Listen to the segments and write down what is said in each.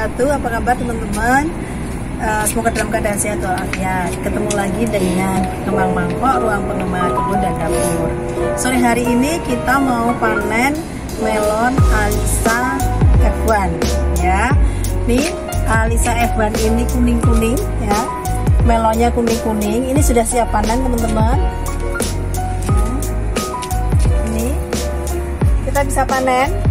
Satu, apa kabar teman-teman? Uh, semoga dalam keadaan sehat walafiat. Ketemu lagi dengan Kemang Mangkok, ruang pengembangan kebun dan dapur. Sore hari ini kita mau panen melon Alisa F1 ya. Nih Alisa F1 ini kuning-kuning ya. Melonnya kuning-kuning. Ini sudah siap panen teman-teman. Ini kita bisa panen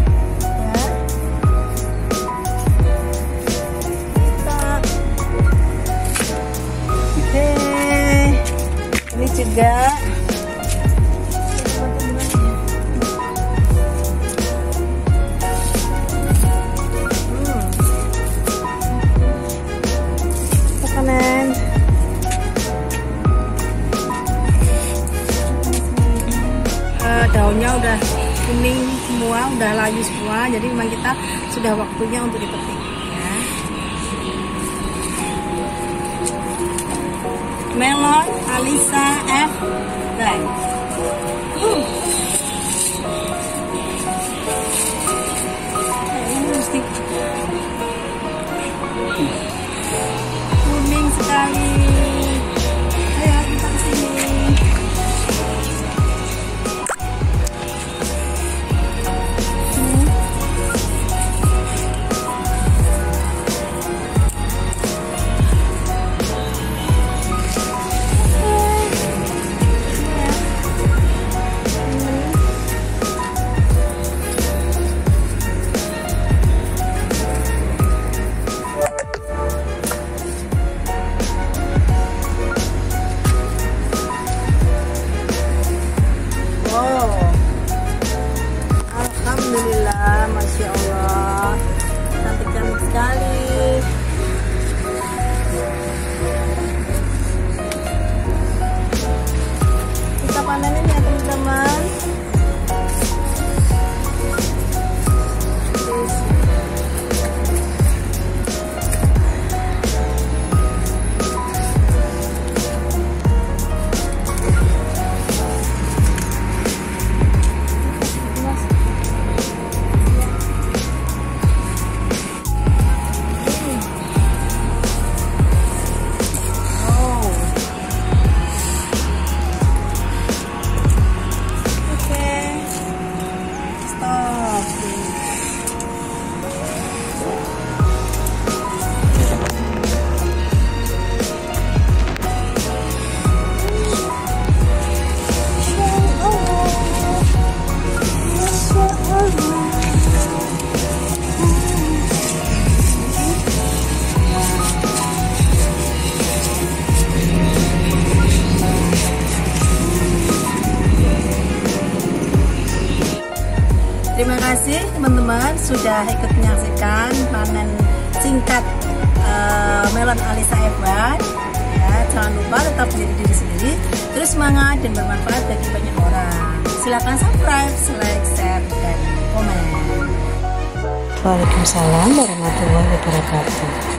juga. Makanan uh, daunnya udah kuning semua udah layu semua jadi memang kita sudah waktunya untuk dipetik melon Alisa F. Bank. Uh. Ini mesti kasih teman-teman sudah ikut menyaksikan panen singkat uh, melon Alisa Evan. Ya, jangan lupa tetap menjadi diri sendiri, terus semangat dan bermanfaat bagi banyak orang. Silakan subscribe, like, share, dan komen. Waalaikumsalam warahmatullahi wabarakatuh.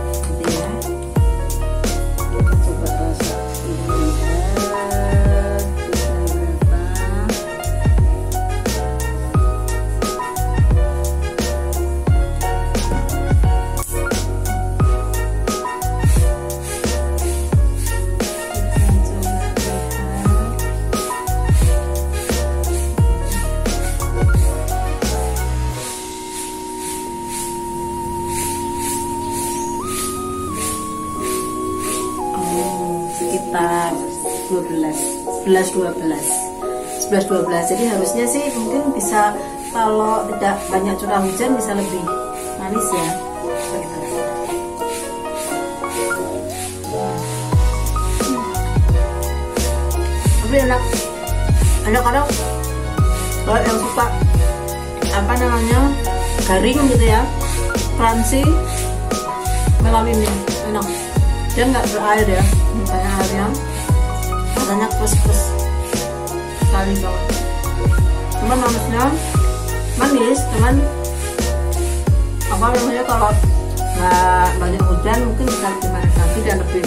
sekitar 12 11 12 11 12 jadi harusnya sih mungkin bisa kalau tidak banyak curah hujan bisa lebih manis ya. Tapi enak. Enak kadang kalau yang suka apa namanya garing gitu ya crunchy melalui ini enak. Dia nggak berair ya Bayağı harbiden banyak kus-kus Sekali banget Cuman manisnya Manis, cuman Apa namanya kalau nggak banyak hujan mungkin bisa dimakan tapi dan lebih